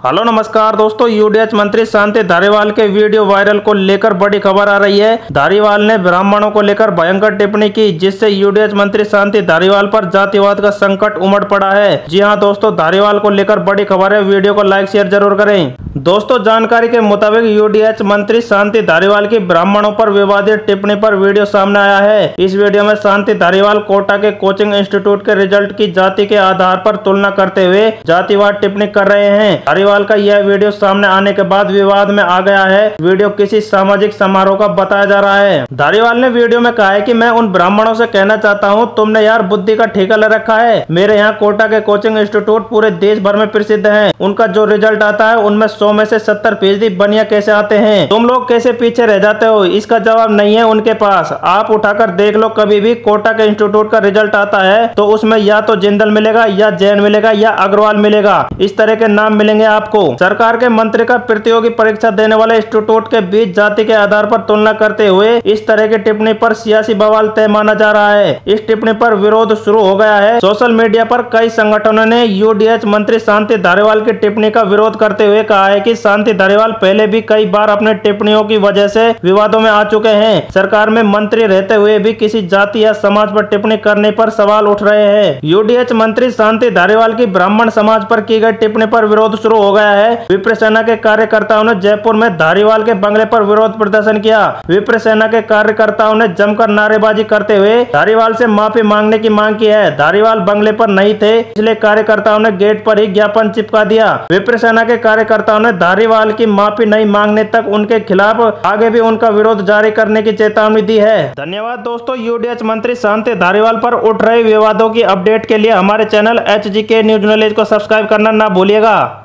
Hello नमस्कार दोस्तों UDH मंत्री शांति धारीवाल के वीडियो वायरल को लेकर बड़ी खबर आ रही है। धारीवाल ने ब्राह्मणों को लेकर भयंकर टिप्पणी की, जिससे यूडीएच मंत्री शांति धारीवाल पर जातिवाद का संकट उमड़ पड़ा है। जी हाँ दोस्तों, धारीवाल को लेकर बड़ी खबर है। वीडियो को लाइक, शेयर ज़रूर करें। दोस्तों, जानकारी के मुताबिक यूडीएच मंत्री शांति धारीवाल की ब्राह्मणों पर विवादित टिप्पणी पर वीडियो सामने आया है। इस वीडियो में शांति धारीवाल कोटा के कोचिंग इंस्टीट्यूट के रिज़ल्ट की जाति के आधार पर तुलना करते हुए जातिवाद टिप्पणी कर रहे हैं। धारीवाल का यह वीडियो सामने आने के बाद विवाद में आ गया है। वीडियो किसी सामाजिक समारोह का बताया जा रहा है। धारीवाल ने वीडियो में कहा है की मैं उन ब्राह्मणों ऐसी कहना चाहता हूँ, तुमने यार बुद्धि का ठेका ले रखा है। मेरे यहाँ कोटा के कोचिंग इंस्टीट्यूट पूरे देश भर में प्रसिद्ध है। उनका जो रिज़ल्ट आता है, उनमें सौ में से सत्तर फ़ीसदी बनिया कैसे आते हैं? तुम लोग कैसे पीछे रह जाते हो? इसका जवाब नहीं है उनके पास। आप उठाकर देख लो, कभी भी कोटा के इंस्टीट्यूट का रिज़ल्ट आता है तो उसमें या तो जिंदल मिलेगा, या जैन मिलेगा, या अग्रवाल मिलेगा। इस तरह के नाम मिलेंगे आपको। सरकार के मंत्री का प्रतियोगी परीक्षा देने वाले इंस्टीट्यूट के बीच जाति के आधार पर तुलना करते हुए इस तरह की टिप्पणी पर सियासी बवाल तय माना जा रहा है। इस टिप्पणी पर विरोध शुरू हो गया है। सोशल मीडिया पर कई संगठनों ने यूडीएच मंत्री शांति धारीवाल की टिप्पणी का विरोध करते हुए कहा है की शांति धारीवाल पहले भी कई बार अपने टिप्पणियों की वजह से विवादों में आ चुके हैं। सरकार में मंत्री रहते हुए भी किसी जाति या समाज पर टिप्पणी करने पर सवाल उठ रहे हैं। यूडीएच मंत्री शांति धारीवाल की ब्राह्मण समाज पर की गई टिप्पणी पर विरोध शुरू हो गया है। विप्र सेना के कार्यकर्ताओं ने जयपुर में धारीवाल के बंगले पर विरोध प्रदर्शन किया। विप्र सेना के कार्यकर्ताओं ने जमकर नारेबाजी करते हुए धारीवाल से माफ़ी मांगने की मांग की है। धारीवाल बंगले पर नहीं थे, इसलिए कार्यकर्ताओं ने गेट पर ही ज्ञापन चिपका दिया। विप्र सेना के कार्यकर्ताओं ने धारीवाल की माफ़ी नहीं मांगने तक उनके खिलाफ आगे भी उनका विरोध जारी करने की चेतावनी दी है। धन्यवाद दोस्तों यूडीएच मंत्री शांति धारीवाल पर उठ रहे विवादों की अपडेट के लिए हमारे चैनल एच न्यूज़ नॉलेज को सब्सक्राइब करना ना भूलिएगा।